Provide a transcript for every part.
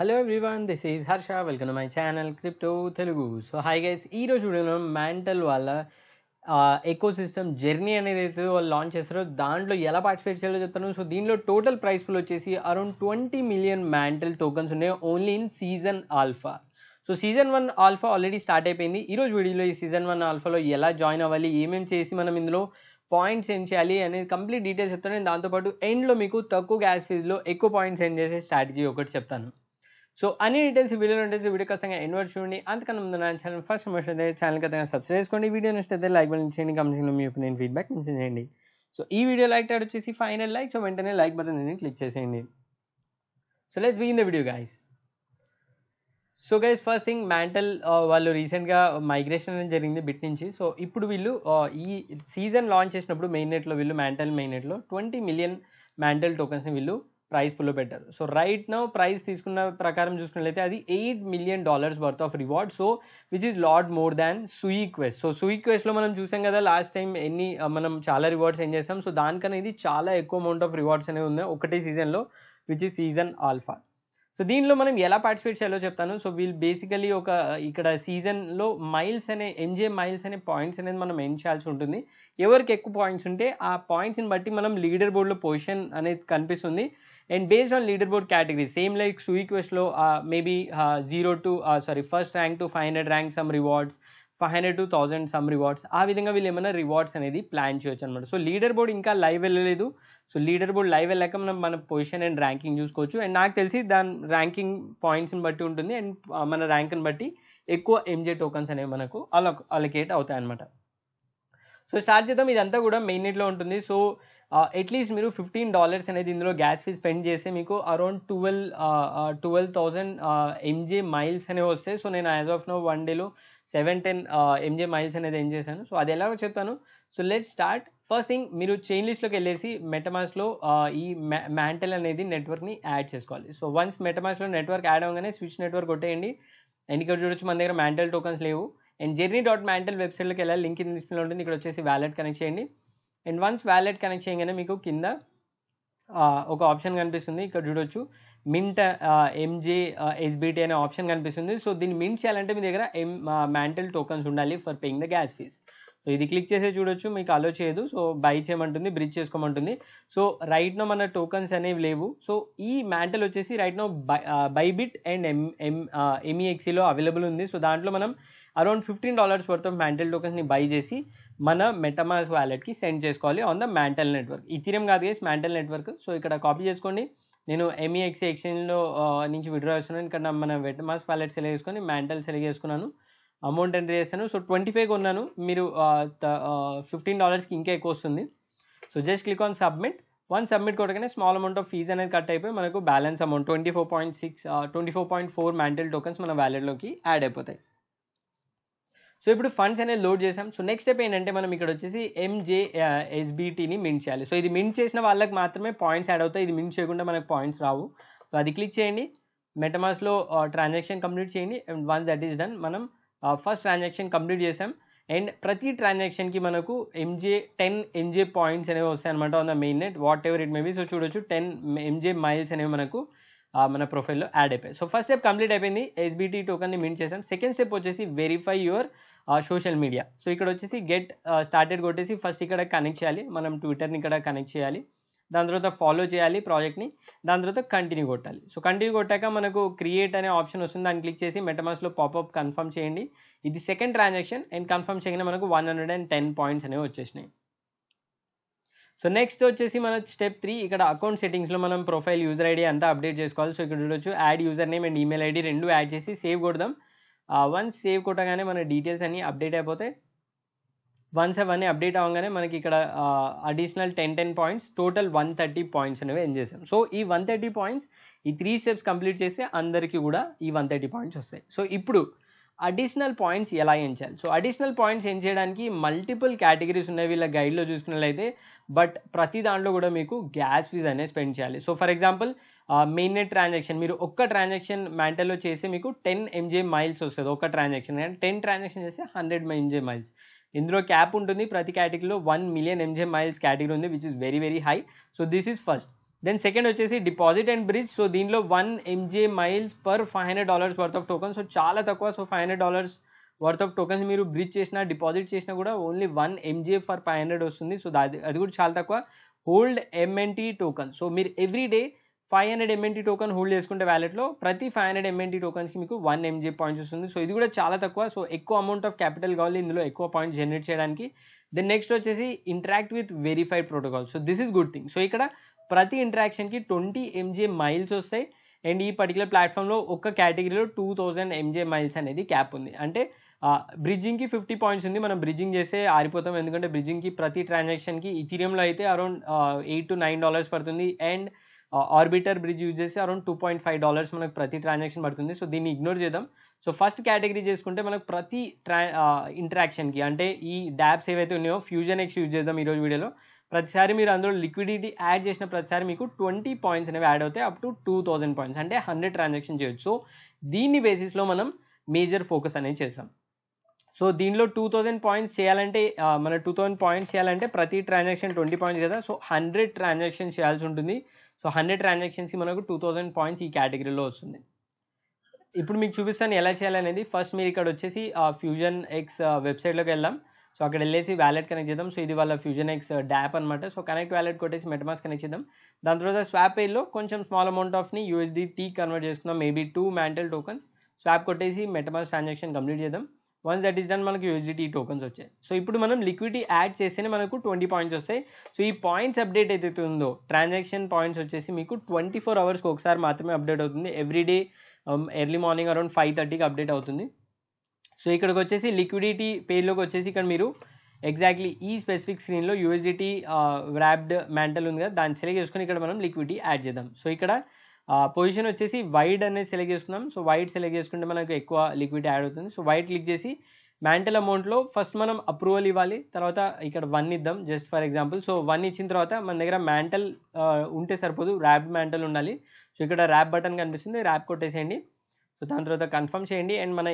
Hello everyone this is Harsha welcome to my channel crypto Telugu so hi guys ఈ రోజు వీడియోలో mantle వాళ్ళ eco system journey అనేది అయితే వాళ్ళు లాంచ్ చేస్తారో దాంట్లో ఎలా పార్టిసిపేట్ చేయాలో చెప్తాను. సో దీనిలో టోటల్ ప్రైస్ ఫుల్ వచ్చేసి around twenty million Mantle tokens ఉన్నాయి only in season alpha so season one alpha already start అయిపోయింది. ఈ రోజు వీడియోలో ఈ సీజన్ వన్ ఆల్ఫాలో ఎలా జాయిన్ అవ్వాలి ఏమేమి చేసి మనం ఇందులో పాయింట్స్ ఏం చేయాలి అనేది కంప్లీట్ డీటెయిల్స్ చెప్తాను. నేను దాంతోపాటు ఎండ్లో మీకు తక్కువ గ్యాస్ ఫీజులో ఎక్కువ పాయింట్స్ ఏం చేసే స్ట్రాటజీ ఒకటి చెప్తాను. సో అన్ని డీటెయిల్స్ వీడియోలో ఉంటే వీడియో ఖచ్చితంగా ఎన్వర్ట్ చూడండి. అంతకన్నా ముందు నా ఛానల్ ఫస్ట్ మోషన్ అయితే ఛానల్ ఖచ్చితంగా సబ్స్క్రైబ్ చేసుకోండి. వీడియో నచ్చితే లైక్ బటన్ చేయండి కమెంట్స్లో మీ ఒపీనియన్ ఫీడ్బ్యాక్ మెన్షన్ చేయండి. సో ఈ వీడియో లైక్ టాడ్ వచ్చేసి ఫైనల్ లైక్ సో వెంటనే లైక్ బటన్ అనేది క్లిక్ చేసేయండి. So let's begin the video guys so guys first thing Mantle వాళ్ళు రీసెంట్గా మైగ్రేషన్ అనేది జరిగింది బిట్ నుంచి. సో ఇప్పుడు వీళ్ళు uh, ఈ సీజన్ లాంచ్ చేసినప్పుడు మెయిన్ నెట్లో వీళ్ళు మ్యాంటల్ మెయిన్ నెట్లో ట్వంటీ మిలియన్ మ్యాంటల్ టోకన్స్ని వీళ్ళు ప్రైస్ పుల్లో పెట్టారు సో రైట్ నౌ ప్రైస్ తీసుకున్న ప్రకారం చూసుకున్నట్లయితే అది eight million dollars worth of reward so which is lot more than Sui quest so Sui క్వెస్ట్లో మనం చూసాం కదా లాస్ట్ టైం ఎన్ని మనం చాలా రివార్డ్స్ ఏం చేస్తాం సో దానికన్నా ఇది చాలా ఎక్కువ అమౌంట్ ఆఫ్ రివార్డ్స్ అనేవి ఉన్నాయి. ఒకటే సీజన్లో which is season alpha so దీనిలో మనం ఎలా పార్టిసిపేట్ చేయాలో చెప్తాను. సో వీళ్ళు బేసికలీ ఒక ఇక్కడ సీజన్లో మైల్స్ అనే ఎంజే మైల్స్ అనే పాయింట్స్ అనేది మనం ఎన్ చేయాల్సి ఉంటుంది. ఎవరికి ఎక్కువ పాయింట్స్ ఉంటే ఆ పాయింట్స్ని బట్టి మనం లీడర్ బోర్డ్లో పొజిషన్ అనేది కనిపిస్తుంది. And based on leaderboard category same like Sui క్వెస్ట్లో maybe zero to sorry first rank to five hundred rank some rewards five hundred to thousand some rewards ఆ విధంగా వీళ్ళు ఏమైనా రివార్డ్స్ అనేది ప్లాన్ చేయొచ్చు అనమాట సో లీడర్ బోర్డ్ ఇంకా live వెళ్ళలేదు. So leader board live వెళ్ళాక మనం మన పొజిషన్ అండ్ ర్యాంకింగ్ చూసుకోవచ్చు. అండ్ నాకు తెలిసి దాని ర్యాంకింగ్ పాయింట్స్ని బట్టి ఉంటుంది. అండ్ మన ర్యాంక్ని బట్టి ఎక్కువ ఎంజే టోకన్స్ అనేవి మనకు అలా అలకేట్ అవుతాయి అనమాట సో స్టార్ట్ చేద్దాం. ఇదంతా కూడా మెయిన్ నెట్లో ఉంటుంది. సో అట్లీస్ట్ మీరు ఫిఫ్టీన్ డాలర్స్ అనేది ఇందులో గ్యాస్ ఫీ స్పెండ్ చేస్తే మీకు around twelve twelve thousand MJ miles అనేవి వస్తాయి. సో నేను యాజ్ ఆఫ్ నో వన్ డేలో సెవెన్ టెన్ ఎంజే మైల్స్ అనేది ఏం చేశాను? సో అది ఎలాగో చెప్తాను so let start first thing మీరు చైన్ లిస్ట్లోకి వెళ్ళేసి మెటమాస్లో ఈ మ్యాంటల్ అనేది నెట్వర్క్ని యాడ్ చేసుకోవాలి. సో వన్స్ మెటమాస్లో నెట్వర్క్ యాడ్ అవ్వగానే స్విచ్ నెట్వర్క్ కొట్టేయండి. అండ్ ఇక్కడ చూడొచ్చు మన దగ్గర మ్యాంటల్ టోకన్స్ లేవు. అండ్ జర్నీ డాట్ మ్యాంటల్ వెబ్సైట్లోకి వెళ్ళాలి లింక్ ఇన్ డిస్ప్లేలో ఉంటుంది. ఇక్కడ వచ్చేసి వ్యాలెట్ కనెక్ట్ చేయండి. అండ్ వన్స్ వ్యాలెట్ కనెక్ట్ చేయగానే మీకు కింద ఒక ఆప్షన్ కనిపిస్తుంది. ఇక్కడ చూడొచ్చు. మింట్ ఎంజే ఎస్బిటి అనే ఆప్షన్ కనిపిస్తుంది. సో దీన్ని మింట్ చేయాలంటే మీ దగ్గర ఎం మ్యాంటల్ టోకన్స్ ఉండాలి for paying the gas fees so ఇది క్లిక్ చేసే చూడొచ్చు మీకు అలో చేయదు. సో బై చేయమంటుంది బ్రిడ్జ్ చేసుకోమంటుంది. సో రైట్ నో మన టోకన్స్ అనేవి లేవు. సో ఈ మ్యాంటల్ వచ్చేసి right now Bybit and M M ఎంఈఎక్సీలో available ఉంది. సో దాంట్లో మనం around fifteen dollars worth of Mantle టోకన్స్ని buy చేసి మన మెటమాస్ వ్యాలెట్కి సెండ్ చేసుకోవాలి on the Mantle network Ethereum కాదు గేస్ మ్యాంటల్ నెట్వర్క్ సో ఇక్కడ కాపీ చేసుకోండి. నేను ఎంఈఎక్స్ ఎక్స్చేంజ్లో నుంచి విడ్రా చేస్తున్నాను. ఇక్కడ మన మెటమాస్ వ్యాలెట్ సెలెక్ట్ చేసుకొని మ్యాంటల్ సెలెక్ట్ చేసుకున్నాను. అమౌంట్ ఎంటర్ చేస్తాను. సో ట్వంటీ ఫైవ్ కొన్నాను. మీరు ఫిఫ్టీన్ డాలర్స్కి ఇంకా ఎక్కువ వస్తుంది. So just click on submit one submit కొట్టగానే స్మాల్ అమౌంట్ ఆఫ్ ఫీజ్ అనేది కట్ అయిపోయి మనకు balance amount twenty four point six twenty four point four Mantle tokens మన వ్యాలెట్లోకి యాడ్ అయిపోతాయి. సో ఇప్పుడు ఫండ్స్ అనేది లోడ్ చేసాం. సో నెక్స్ట్ స్టెప్ ఏంటంటే మనం ఇక్కడ వచ్చేసి ఎంజే ఎస్బిటీని మింట్ చేయాలి. సో ఇది మింట్ చేసిన వాళ్ళకి మాత్రమే పాయింట్స్ యాడ్ అవుతాయి. ఇది మింట్ చేయకుండా మనకు పాయింట్స్ రావు. సో అది క్లిక్ చేయండి. మెటమాస్లో ట్రాన్సాక్షన్ కంప్లీట్ చేయండి. And once that is done మనం ఫస్ట్ ట్రాన్సాక్షన్ కంప్లీట్ చేసాం. అండ్ ప్రతి ట్రాన్సాక్షన్కి మనకు ఎంజే టెన్ ఎంజే పాయింట్స్ అనేవి వస్తాయి అనమాట on the main net whatever it maybe so చూడొచ్చు టెన్ ఎంజే మైల్స్ అనేవి మనకు మన ప్రొఫైల్లో యాడ్ అయిపోయాయి. సో ఫస్ట్ స్టెప్ కంప్లీట్ అయిపోయింది. ఎస్బిటీ టోకన్ని మింట్ చేసాం. సెకండ్ స్టెప్ వచ్చేసి verify your social media. So ఇక్కడ వచ్చేసి గెట్ స్టార్టెడ్ కొట్టేసి ఫస్ట్ ఇక్కడ కనెక్ట్ చేయాలి. మనం ట్విట్టర్ని ఇక్కడ కనెక్ట్ చేయాలి. దాని తర్వాత ఫాలో చేయాలి ప్రాజెక్ట్ని. దాని తర్వాత కంటిన్యూ కొట్టాలి. సో కంటిన్యూ కొట్టాక మనకు క్రియేట్ అనే ఆప్షన్ వస్తుంది. దాన్ని క్లిక్ చేసి మెటమాస్లో పాపప్ కన్ఫర్మ్ చేయండి. ఇది సెకండ్ ట్రాన్సాక్షన్. అండ్ కన్ఫర్మ్ చేయగానే మనకు one hundred and ten points అనేవి వచ్చేసినాయి. సో నెక్స్ట్ వచ్చేసి మన స్టెప్ త్రీ. ఇక్కడ అకౌంట్ సెట్టింగ్స్లో మనం ప్రొఫైల్ యూజర్ ఐడి అంతా అప్డేట్ చేసుకోవాలి. సో ఇక్కడ చూడొచ్చు add user name and email ID రెండు యాడ్ చేసి సేవ్ కొడదాం. వన్స్ సేవ్ కొట్టగానే మన డీటెయిల్స్ అన్నీ అప్డేట్ అయిపోతాయి. వన్స్ అవన్నీ అప్డేట్ అవ్వగానే మనకి ఇక్కడ additional ten ten points total one thirty points అనేవి ఏం చేసాం. సో ఈ వన్ థర్టీ పాయింట్స్ ఈ త్రీ స్టెప్స్ కంప్లీట్ చేస్తే అందరికీ కూడా ఈ వన్ థర్టీ పాయింట్స్ వస్తాయి. సో ఇప్పుడు అడిషనల్ పాయింట్స్ ఎలా ఎంచాలి? చేయాలి సో అడిషనల్ పాయింట్స్ ఏం చేయడానికి మల్టిపుల్ కేటగిరీస్ ఉన్నాయి వీళ్ళ గైడ్లో చూసుకున్నట్లయితే. బట్ ప్రతి దాంట్లో కూడా మీకు గ్యాస్ ఫీజ్ అనేది స్పెండ్ చేయాలి. So for example main net transaction మీరు ఒక్క ట్రాన్సాక్షన్ మ్యాంటల్లో చేస్తే మీకు టెన్ ఎంజే మైల్స్ వస్తుంది ఒక ట్రాన్సాక్షన్ టెన్ ట్రాన్సాక్షన్ చేస్తే హండ్రెడ్ ఎంజే మైల్స్ ఇందులో క్యాప్ ఉంటుంది. ప్రతి కేటగిరీలో one million MJ miles category ఉంది which is very very high so this is first then second వచ్చేసి డిపాజిట్ అండ్ బ్రిడ్జ్ సో దీనిలో one MJ miles per five hundred dollars worth of token so చాలా తక్కువ. So five hundred dollars worth of tokens మీరు bridge చేసినా deposit చేసినా కూడా only one MJ for five hundred వస్తుంది. So అది అది కూడా చాలా తక్కువ. హోల్డ్ ఎంఎన్టీ టోకన్ సో మీరు every day five hundred MNT token hold చేసుకుంటే వ్యాలెట్లో ప్రతి ఫైవ్ హండ్రెడ్ ఎంఎన్టీ టోకన్స్కి మీకు వన్ ఎంజే పాయింట్స్ వస్తుంది. సో ఇది కూడా చాలా తక్కువ. సో ఎక్కువ అమౌంట్ ఆఫ్ క్యాపిటల్ కావాలి. ఇందులో ఎక్కువ పాయింట్స్ జనరేట్ చేయడానికి. దెన్ నెక్స్ట్ వచ్చేసి interact with verified protocol so this is good thing so ఇక్కడ ప్రతి ఇంటరాక్షన్కి ట్వంటీ ఎంజే మైల్స్ వస్తాయి. అండ్ ఈ పర్టికులర్ ప్లాట్ఫామ్లో ఒక్క కేటగిరీలో టూ థౌజండ్ ఎంజే మైల్స్ అనేది క్యాప్ ఉంది. అంటే బ్రిడ్జింగ్కి ఫిఫ్టీ పాయింట్స్ ఉంది. మనం బ్రిడ్జింగ్ చేస్తే ఆరిపోతాం. ఎందుకంటే బ్రిడ్జింగ్కి ప్రతి ట్రాన్సాక్షన్కి ఇథీరియంలో అయితే around eight to nine dollars పడుతుంది. అండ్ ఆర్బిటర్ బ్రిడ్జ్ యూజ్ చేసి around two point five dollars మనకు ప్రతి ట్రాన్సాక్షన్ పడుతుంది. సో దీన్ని ఇగ్నోర్ చేద్దాం. సో ఫస్ట్ కేటగిరీ చేసుకుంటే మనకు ప్రతి ట్రా ఇంటరాక్షన్కి అంటే ఈ డ్యాప్స్ ఏవైతే ఉన్నాయో ఫ్యూజన్ ఎక్స్ యూజ్ చేద్దాం ఈరోజు వీడియోలో. ప్రతిసారి మీరు అందులో లిక్విడిటీ యాడ్ చేసిన ప్రతిసారి మీకు ట్వంటీ పాయింట్స్ అనేవి యాడ్ అవుతాయి up to two thousand points. అంటే హండ్రెడ్ ట్రాన్సాక్షన్ చేయొచ్చు. సో దీన్ని బేసిస్లో మనం మేజర్ ఫోకస్ అనేది చేస్తాం. సో దీనిలో టూ థౌజండ్ పాయింట్స్ చేయాలంటే మన టూ థౌజండ్ పాయింట్స్ చేయాలంటే ప్రతి ట్రాన్సాక్షన్ ట్వంటీ పాయింట్స్ కదా. సో హండ్రెడ్ ట్రాన్సాక్షన్ చేయాల్సి ఉంటుంది. సో హండ్రెడ్ ట్రాన్సాక్షన్స్కి మనకు టూ థౌసండ్ పాయింట్స్ ఈ కేటగిరీలో వస్తుంది. ఇప్పుడు మీకు చూపిస్తాను ఎలా చేయాలనేది. ఫస్ట్ మీరు ఇక్కడ వచ్చేసి ఫ్యూజన్ ఎక్స్ వెబ్సైట్లోకి వెళ్దాం. సో అక్కడ వెళ్ళేసి వ్యాలెట్ కనెక్ట్ చేద్దాం. సో ఇది వాళ్ళ ఫ్యూజన్ ఎక్స్ డాప్ అనమాట సో కనెక్ట్ వ్యాలెట్ కొట్టేసి మెటమాస్ కనెక్ట్ చేద్దాం. దాని తర్వాత స్వాప్ పేలో కొంచెం స్మాల్ అమౌంట్ ఆఫ్ని యూఎస్డి టీ కన్వర్ట్ చేసుకుందాం. Maybe two Mantle tokens swap కొట్టేసి మెటమాస్ ట్రాన్సాక్షన్ కంప్లీట్ చేద్దాం. వన్స్ దట్ ఈస్ డన్ మనకు యూఎస్డిటీ టోకన్స్ వచ్చాయి. సో ఇప్పుడు మనం లిక్విడిటీ యాడ్ చేస్తేనే మనకు ట్వంటీ పాయింట్స్ వస్తాయి. సో ఈ పాయింట్స్ అప్డేట్ ఏదైతే ఉందో ట్రాన్సాక్షన్ పాయింట్స్ వచ్చేసి మీకు ట్వంటీ ఫోర్ అవర్స్కి ఒకసారి మాత్రమే అప్డేట్ అవుతుంది. Every day early morning around five థర్టీకి అప్డేట్ అవుతుంది. సో ఇక్కడికి వచ్చేసి లిక్విడిటీ పేజ్లోకి వచ్చేసి ఇక్కడ మీరు ఎగ్జాక్ట్లీ ఈ స్పెసిఫిక్ స్క్రీన్లో యూఎస్డిటీ ర్యాప్డ్ మ్యాంటల్ ఉంది కదా దాన్ని సెలెక్ట్ చేసుకుని ఇక్కడ మనం లిక్విడిటీ యాడ్ చేద్దాం. సో ఇక్కడ పొజిషన్ వచ్చేసి వైడ్ అనేది సెలెక్ట్ చేసుకున్నాం సో వైడ్ సెలెక్ట్ చేసుకుంటే మనకు ఎక్కువ లిక్విడ్ యాడ్ అవుతుంది. సో వైడ్ క్లిక్ చేసి మ్యాంటల్ అమౌంట్లో ఫస్ట్ మనం అప్రూవల్ ఇవ్వాలి. తర్వాత ఇక్కడ వన్ ఇద్దాం. Just for example so one ఇచ్చిన తర్వాత మన దగ్గర మ్యాంటల్ ఉంటే సరిపోదు. ర్యాప్ మ్యాంటల్ ఉండాలి. సో ఇక్కడ ర్యాప్ బటన్ కనిపిస్తుంది. ర్యాప్ కొట్టేసేయండి. సో దాని తర్వాత కన్ఫర్మ్ చేయండి. అండ్ మన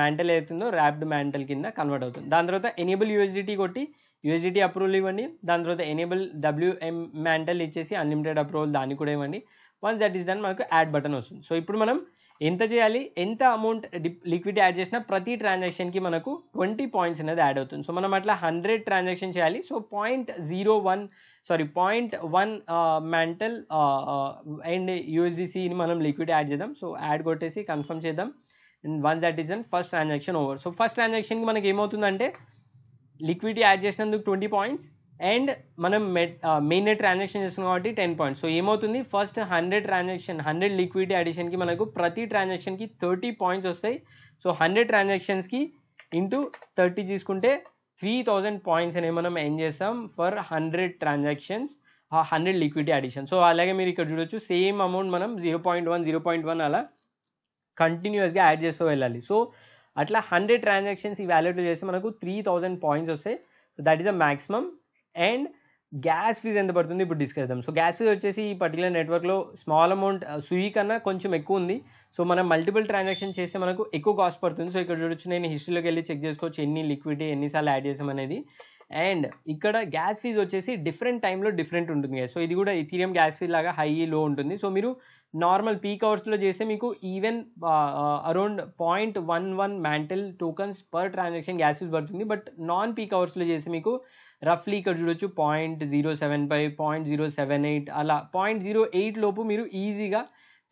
మ్యాంటల్ ఏదైతుందో ర్యాప్డ్ మ్యాంటల్ కింద కన్వర్ట్ అవుతుంది. దాని తర్వాత ఎనేబుల్ యూఎస్డిటీ కొట్టి యూఎస్డిటీ అప్రూవల్ ఇవ్వండి. దాని తర్వాత ఎనేబుల్ డబ్ల్యూఎం మ్యాంటల్ ఇచ్చేసి అన్లిమిటెడ్ అప్రూవల్ దాన్ని కూడా ఇవ్వండి. వన్స్ దట్ ఈస్ డన్ మనకు యాడ్ బటన్ వస్తుంది. సో ఇప్పుడు మనం ఎంత చేయాలి? ఎంత అమౌంట్ లిక్విడ్ యాడ్ చేసినా ప్రతి ట్రాన్సాక్షన్కి మనకు ట్వంటీ పాయింట్స్ అనేది యాడ్ అవుతుంది. సో మనం అట్లా హండ్రెడ్ ట్రాన్సాక్షన్ చేయాలి. So point zero one sorry point one Mantle and యూఎస్డిసిని మనం లిక్విడ్ యాడ్ చేద్దాం. సో యాడ్ కొట్టేసి కన్ఫర్మ్ చేద్దాం. And once that is on first transaction over so first ట్రాన్సాక్షన్కి మనకి ఏమవుతుందంటే లిక్విడిటీ యాడ్ చేసినందుకు ట్వంటీ పాయింట్స్ అండ్ మనం main net transaction చేస్తున్నాం కాబట్టి టెన్ పాయింట్స్. సో ఏమవుతుంది? First hundred transaction hundred liquidity అడిషన్కి మనకు ప్రతి ట్రాన్సాక్షన్కి థర్టీ పాయింట్స్ వస్తాయి. సో హండ్రెడ్ ట్రాన్సాక్షన్స్కి ఇంటూ థర్టీ తీసుకుంటే త్రీ థౌజండ్ పాయింట్స్ అనేవి మనం ఏం చేస్తాం? For hundred transactions hundred liquidity addition. So అలాగే మీరు ఇక్కడ చూడొచ్చు సేమ్ అమౌంట్ మనం zero point one zero point one అలా కంటిన్యూస్గా యాడ్ చేస్తూ వెళ్ళాలి. సో అట్లా హండ్రెడ్ ట్రాన్సాక్షన్స్ ఈ వ్యాలెట్లో చేస్తే మనకు త్రీ థౌజండ్ పాయింట్స్ వస్తాయి. So that is a maximum and gas fees ఎంత పడుతుంది ఇప్పుడు డిస్కస్ చేద్దాం. సో గ్యాస్ ఫీజ్ వచ్చేసి ఈ పర్టికులర్ నెట్వర్క్లో స్మాల్ అమౌంట్ సుయి కన్నా కొంచెం ఎక్కువ ఉంది. సో మనం మల్టిపుల్ ట్రాన్సాక్షన్ చేస్తే మనకు ఎక్కువ కాస్ట్ పడుతుంది. సో ఇక్కడ చూడొచ్చు నేను హిస్టరీలోకి వెళ్ళి చెక్ చేసుకోవచ్చు ఎన్ని లిక్విడిటీ ఎన్నిసార్లు యాడ్ చేసాం అనేది. అండ్ ఇక్కడ గ్యాస్ ఫీజ్ వచ్చేసి డిఫరెంట్ టైంలో డిఫరెంట్ ఉంటుంది. సో ఇది కూడా ఇథీరియం గ్యాస్ ఫీజ్ లాగా హై లో ఉంటుంది. సో మీరు నార్మల్ పీక్ అవర్స్లో చేస్తే మీకు even around point one one Mantle tokens per transaction gas fees పడుతుంది. బట్ నాన్ పీక్ అవర్స్లో చేస్తే మీకు రఫ్లీ ఇక్కడ చూడొచ్చు point zero seven five point zero seven eight అలా. పాయింట్ జీరో ఎయిట్ లోపు మీరు ఈజీగా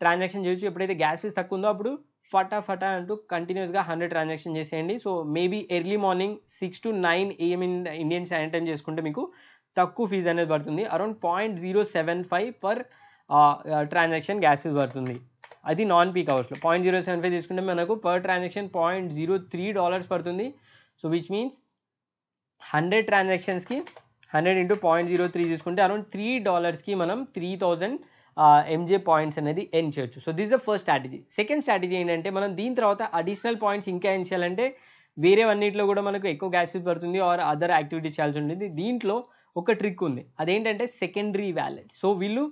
ట్రాన్సాక్షన్ చేయొచ్చు. ఎప్పుడైతే గ్యాస్ ఫీజ్ తక్కువ ఉందో అప్పుడు ఫటా ఫటా అంటూ కంటిన్యూస్గా హండ్రెడ్ ట్రాన్సాక్షన్ చేసేయండి. So maybe early morning six to nine AM in Indian standard time చేసుకుంటే మీకు తక్కువ ఫీజు అనేది పడుతుంది. Around point zero seven five per transaction gas fees పడుతుంది. అది నాన్ పీక్ అవర్స్లో పాయింట్ జీరో సెవెన్ ఫైవ్ తీసుకుంటే మనకు per transaction point zero three dollars పడుతుంది. So which means hundred ట్రాన్సాక్షన్స్కి hundred into point zero three తీసుకుంటే around three డాలర్స్కి మనం three thousand M J points అనేది ఎన్ చేయొచ్చు. So this the first strategy second strategy ఏంటంటే మనం దీని తర్వాత అడిషనల్ పాయింట్స్ ఇంకా ఏం చేయాలంటే వేరే అన్నింటిలో కూడా మనకు ఎక్కువ గ్యాస్ ఫీజ్ పడుతుంది ఆర్ అదర్ యాక్టివిటీస్ చేయాల్సి ఉంటుంది. దీంట్లో ఒక ట్రిక్ ఉంది. అదేంటంటే సెకండరీ వ్యాలెట్ సో వీళ్ళు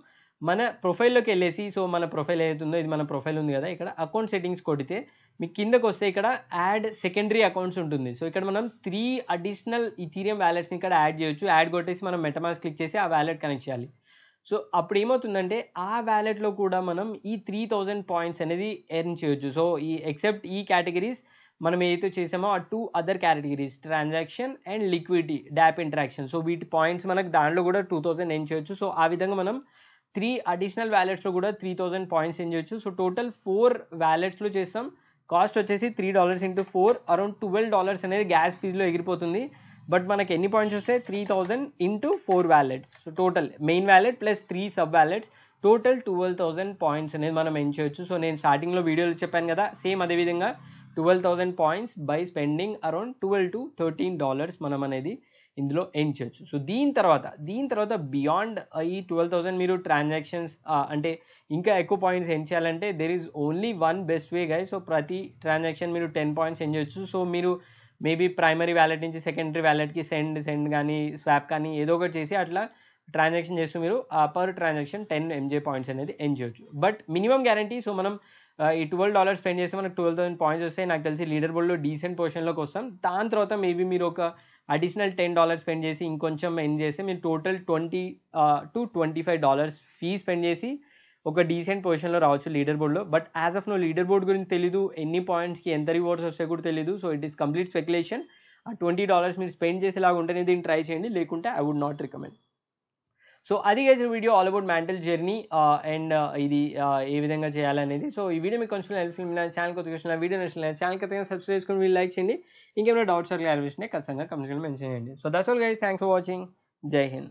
మన ప్రొఫైల్లోకి వెళ్ళేసి సో మన ప్రొఫైల్ ఏదైతుందో ఇది మన ప్రొఫైల్ ఉంది కదా ఇక్కడ అకౌంట్ సెట్టింగ్స్ కొడితే మీకు కిందకు వస్తే ఇక్కడ యాడ్ సెకండరీ అకౌంట్స్ ఉంటుంది. సో ఇక్కడ మనం త్రీ అడిషనల్ ఇథీరియం వ్యాలెట్స్ని ఇక్కడ యాడ్ చేయొచ్చు. యాడ్ కొట్టేసి మనం మెటమాస్ క్లిక్ చేసి ఆ వ్యాలెట్ కనెక్ట్ చేయాలి. సో అప్పుడు ఏమవుతుందంటే ఆ వ్యాలెట్లో కూడా మనం ఈ త్రీ థౌజండ్ పాయింట్స్ అనేది ఎర్న్ చేయొచ్చు. సో ఈ ఎక్సెప్ట్ ఈ కేటగిరీస్ మనం ఏదైతే చేసామో ఆ two other categories transaction and liquidity dApp interaction so వీటి పాయింట్స్ మనకు దాంట్లో కూడా టూ థౌజండ్ ఎన్ చేయొచ్చు. సో ఆ విధంగా మనం త్రీ అడిషనల్ వ్యాలెట్స్లో కూడా త్రీ థౌజండ్ పాయింట్స్ ఎన్ చేయొచ్చు. సో టోటల్ ఫోర్ వ్యాలెట్స్లో చేస్తాం. కాస్ట్ వచ్చేసి three dollars into four around twelve dollars అనేది గ్యాస్ ఫీజులో ఎగిరిపోతుంది. బట్ మనకి ఎన్ని పాయింట్స్ వస్తాయి? Three thousand into four wallets so total main wallet plus three sub wallets total twelve thousand points అనేది మనం ఎంచవచ్చు సో నేను స్టార్టింగ్లో వీడియోలో చెప్పాను కదా సేమ్ అదేవిధంగా twelve thousand points by spending around twelve to thirteen dollars మనం అనేది ఇందులో ఎంచవచ్చు సో దీని తర్వాత దీని తర్వాత బియాండ్ ఈ ట్వెల్వ్ థౌసండ్ మీరు ట్రాన్సాక్షన్స్ అంటే ఇంకా ఎక్కువ పాయింట్స్ ఎండ్ చేయాలంటే there is only one best way guy so ప్రతి ట్రాన్సాక్షన్ మీరు టెన్ పాయింట్స్ ఎండ్ చేయొచ్చు. సో మీరు మేబీ ప్రైమరీ వ్యాలెట్ నుంచి సెకండరీ వ్యాలెట్కి సెండ్ సెండ్ కానీ స్వాప్ కానీ ఏదో ఒకటి చేసి అట్లా ట్రాన్సాక్షన్ చేస్తూ మీరు per transaction ten MJ points అనేది ఎండ్ చేయొచ్చు. బట్ మినిమం గ్యారంటీ సో మనం ఈ ట్వెల్వ్ డాలర్స్ స్పెండ్ చేస్తే మనకు ట్వెల్వ్ థౌసండ్ పాయింట్స్ వస్తాయి. నాకు తెలిసి లీడర్ బోర్డ్లో డీసెంట్ పొజిషన్లోకి వస్తాం. దాని తర్వాత మేబీ మీరు ఒక అడిషనల్ టెన్ డాలర్స్ స్పెండ్ చేసి ఇంకొంచెం ఎన్ చేస్తే మీరు total twenty two twenty five dollars fee spend చేసి ఒక డీసెంట్ పొజిషన్లో రావచ్చు లీడర్ బోర్డ్లో but as of no leaderboard గురించి తెలీదు. ఎన్ని పాయింట్స్కి ఎంత రివార్డ్స్ వస్తాయి కూడా తెలియదు so it is complete speculation ఆ ట్వంటీ డాలర్స్ మీరు స్పెండ్ చేసేలాగా ఉంటేనే దీన్ని ట్రై చేయండి. లేకుంటే I would not recommend so అది guys video all about Mantle journey and ఇది ఏ విధంగా చేయాలనేది. సో ఈ వీడియో మీకు కొంచెం హెల్ప్ఫుల్ నా ఛానల్ కొత్త వచ్చిన వీడియో నచ్చిన ఛానల్ కొత్తగా సబ్స్క్రైబ్ చేసుకుని మీరు లైక్ చేయండి. ఇంకేమైనా డౌట్స్ అట్లా అనిపిస్తున్నాయి ఖచ్చితంగా కమెంట్స్లో మెన్షన్ చేయండి. So that's all guys thanks for watching జై హింద్